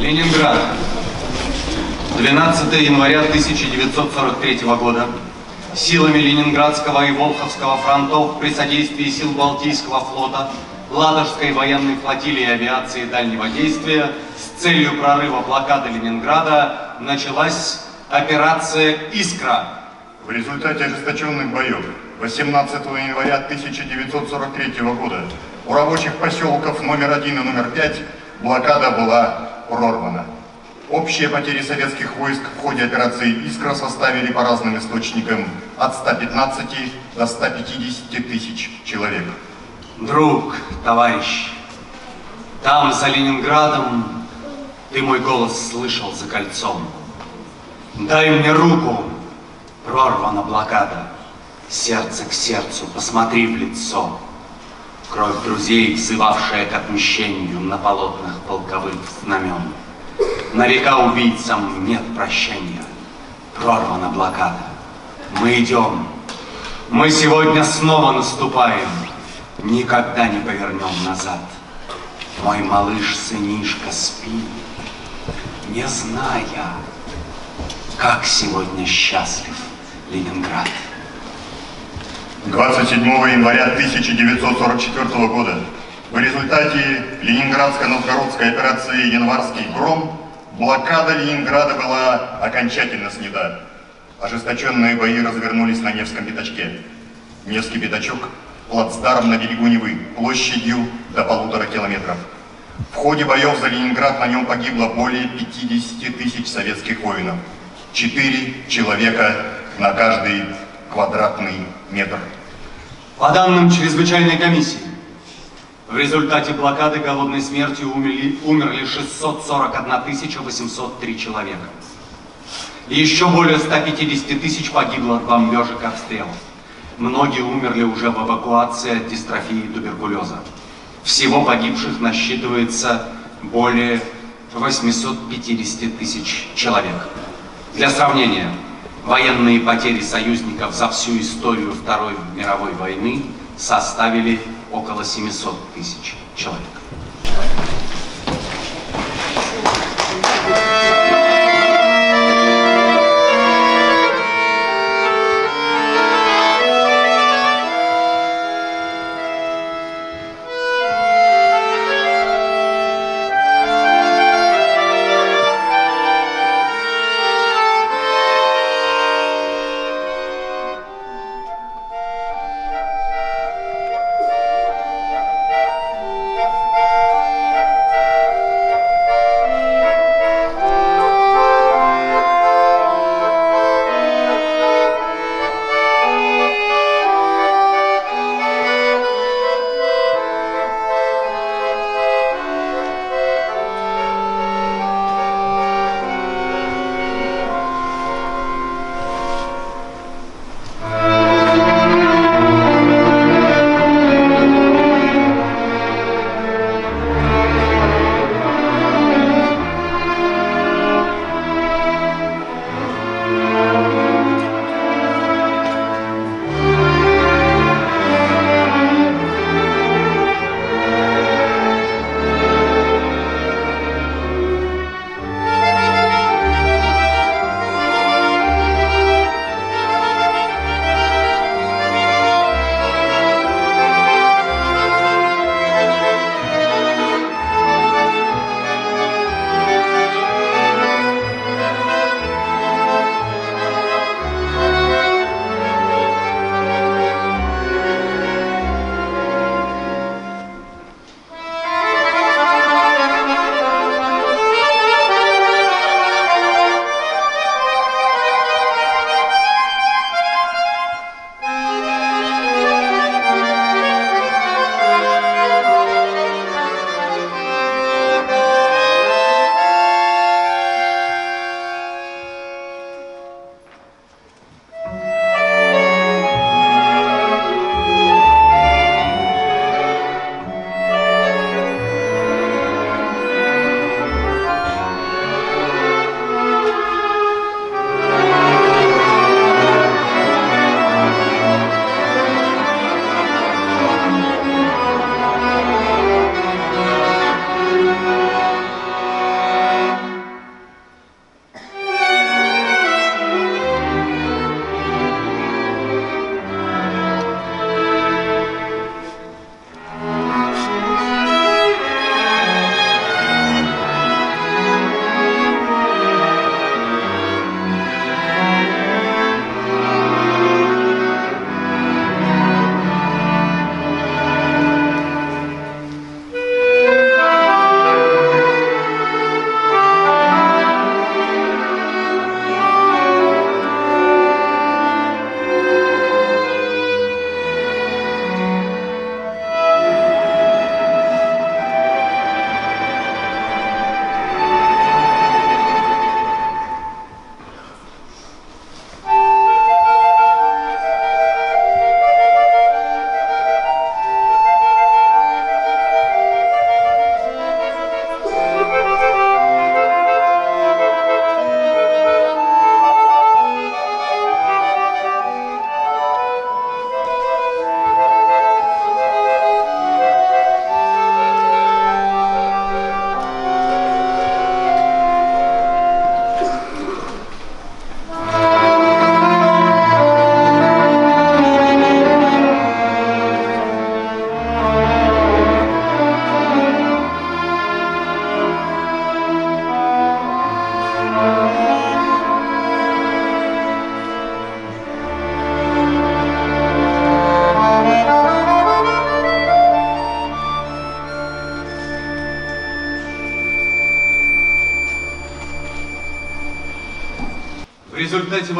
Ленинград. 12 января 1943 года силами Ленинградского и Волховского фронтов при содействии сил Балтийского флота, Ладожской военной флотилии авиации дальнего действия с целью прорыва блокады Ленинграда началась операция «Искра». В результате ожесточенных боев 18 января 1943 года у рабочих поселков номер один и номер пять блокада была прорвана. Общие потери советских войск в ходе операции «Искра» составили по разным источникам от 115 до 150 тысяч человек. Друг, товарищ, там, за Ленинградом, ты мой голос слышал за кольцом. Дай мне руку, прорвана блокада. Сердце к сердцу, посмотри в лицо. Кровь друзей, взывавшая к отмщению на полотнах полковых знамен. На века убийцам нет прощения. Прорвана блокада. Мы идем. Мы сегодня снова наступаем. Никогда не повернем назад. Мой малыш-сынишка спит, не зная, как сегодня счастлив Ленинград. 27 января 1944 года в результате Ленинградско-Новгородской операции «Январский гром» блокада Ленинграда была окончательно снята. Ожесточенные бои развернулись на Невском пятачке. Невский пятачок – плацдарм на берегу Невы, площадью до полутора километров. В ходе боев за Ленинград на нем погибло более 50 тысяч советских воинов. Четыре человека на каждый квадратный метр. По данным чрезвычайной комиссии, в результате блокады голодной смертью умерли, умерли 641 803 человека. И еще более 150 тысяч погибло от бомбежек и обстрелов. Многие умерли уже в эвакуации от дистрофии и туберкулеза. Всего погибших насчитывается более 850 тысяч человек. Для сравнения, военные потери союзников за всю историю Второй мировой войны составили около 700 тысяч человек.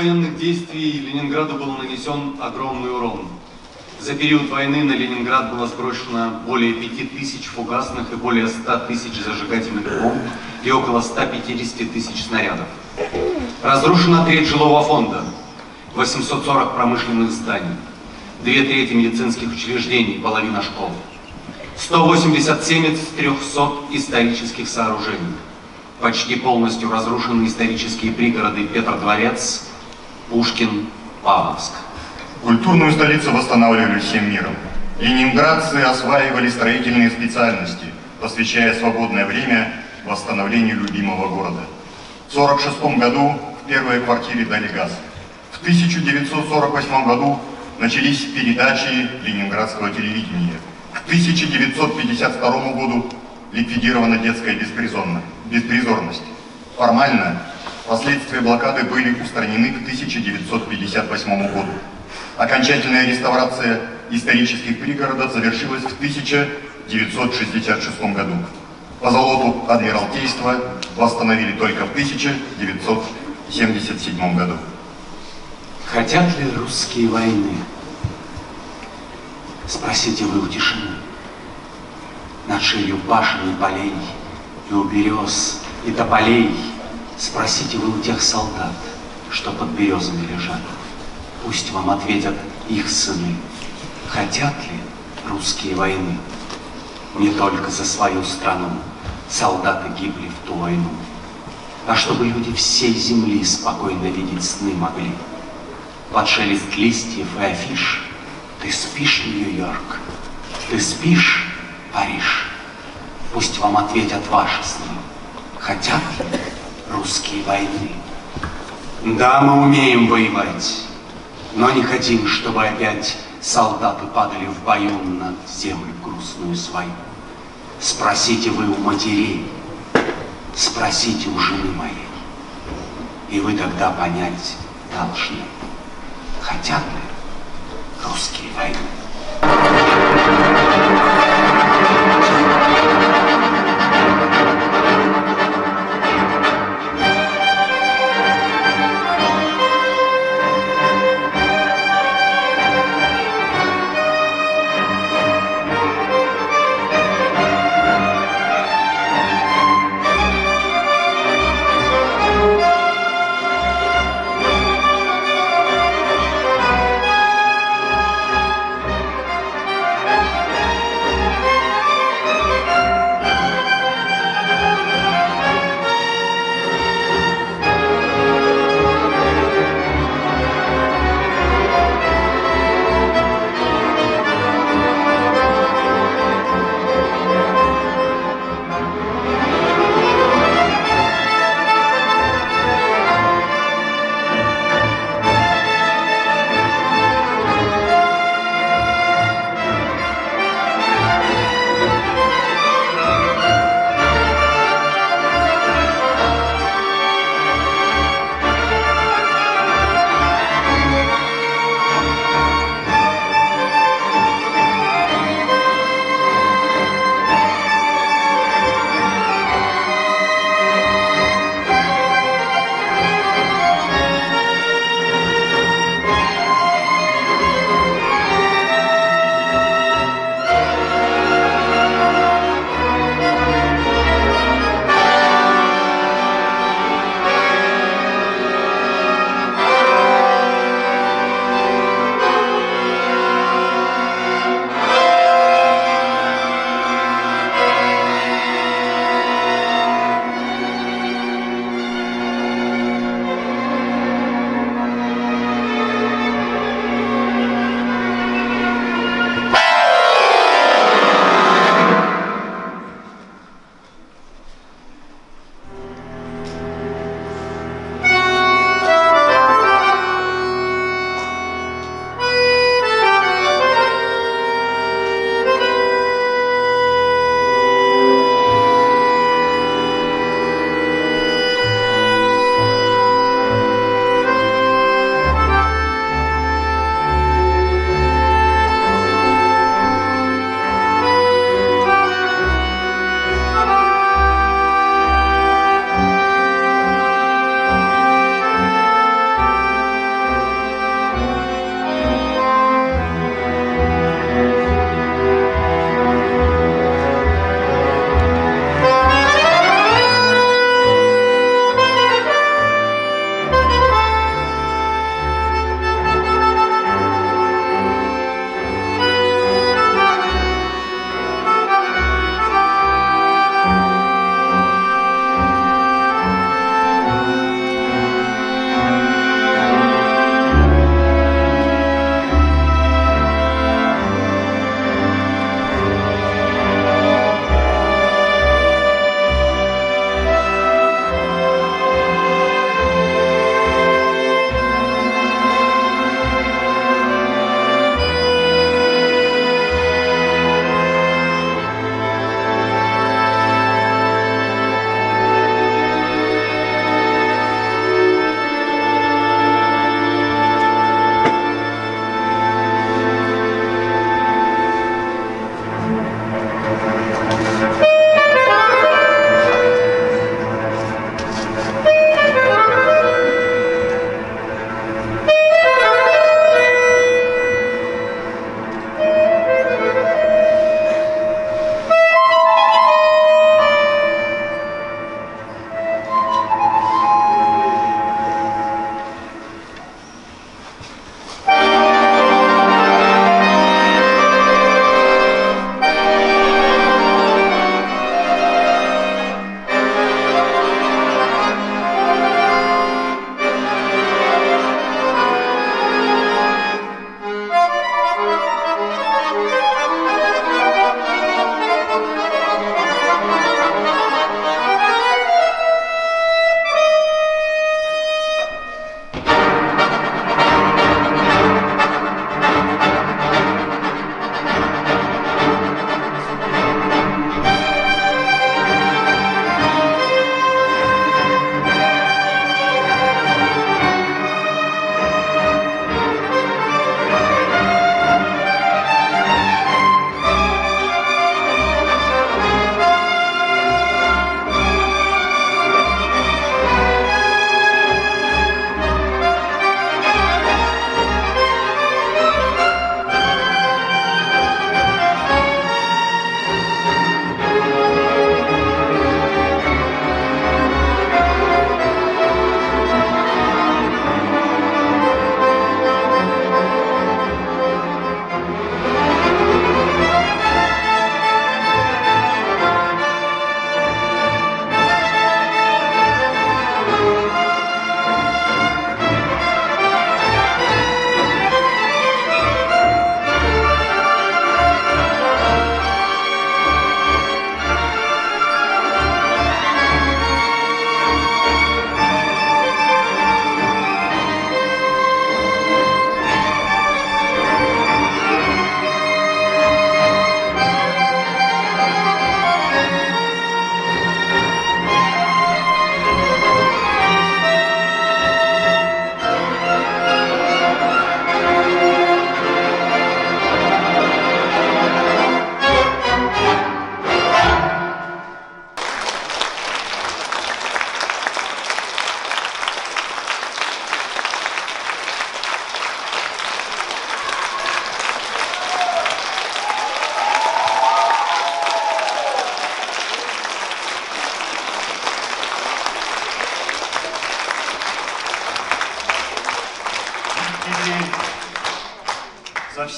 Военных действий Ленинграду был нанесен огромный урон. За период войны на Ленинград было сброшено более 5000 фугасных и более 100 тысяч зажигательных бомб и около 150 тысяч снарядов. Разрушена треть жилого фонда, 840 промышленных зданий, две трети медицинских учреждений, половина школ, 187 из 300 исторических сооружений. Почти полностью разрушены исторические пригороды Петродворец, Пушкин, Павловск. Культурную столицу восстанавливали всем миром. Ленинградцы осваивали строительные специальности, посвящая свободное время восстановлению любимого города. В 1946 году в первой квартире дали газ. В 1948 году начались передачи ленинградского телевидения. К 1952 году ликвидирована детская беспризорность. Формально последствия блокады были устранены к 1958 году. Окончательная реставрация исторических пригородов завершилась в 1966 году. Позолоту Адмиралтейства восстановили только в 1977 году. Хотят ли русские войны? Спросите вы у тишины. Над шею башен и полей, и у берез, и тополей. Спросите вы у тех солдат, что под березами лежат. Пусть вам ответят их сыны. Хотят ли русские войны? Не только за свою страну солдаты гибли в ту войну, а чтобы люди всей земли спокойно видеть сны могли. Под шелест листьев и афиш Ты спишь, Нью-Йорк? Ты спишь, Париж? Пусть вам ответят ваши сны. Хотят ли русские войны? Да, мы умеем воевать, но не хотим, чтобы опять солдаты падали в бою на землю грустную свою. Спросите вы у матерей, спросите у жены моей, и вы тогда понять должны, хотят ли русские войны.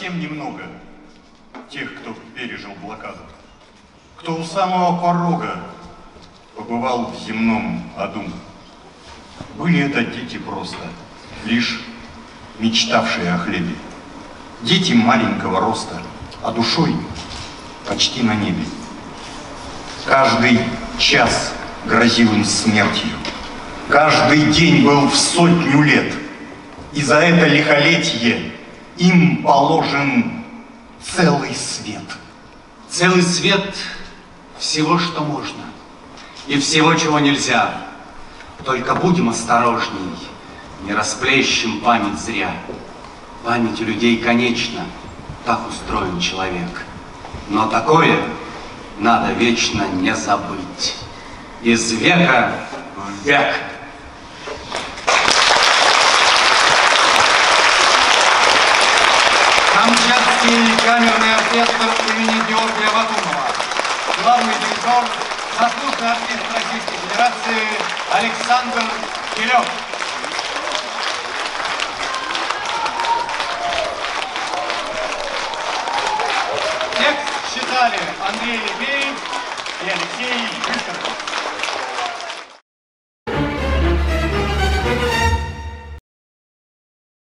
Совсем немного тех, кто пережил блокаду, кто у самого порога побывал в земном аду. Были это дети просто, лишь мечтавшие о хлебе. Дети маленького роста, а душой почти на небе. Каждый час грозил им смертью. Каждый день был в сотню лет. И за это лихолетие им положен целый свет. Целый свет всего, что можно, и всего, чего нельзя. Только будем осторожней, не расплещем память зря. Память у людей конечна, так устроен человек. Но такое надо вечно не забыть. Из века в век. Камерный оркестр имени Георгия Ватунова. Главный дирижер, заслуженный артист Российской Федерации Александр Килев. Текст читали Андрей Лебеев и Алексей Викторович.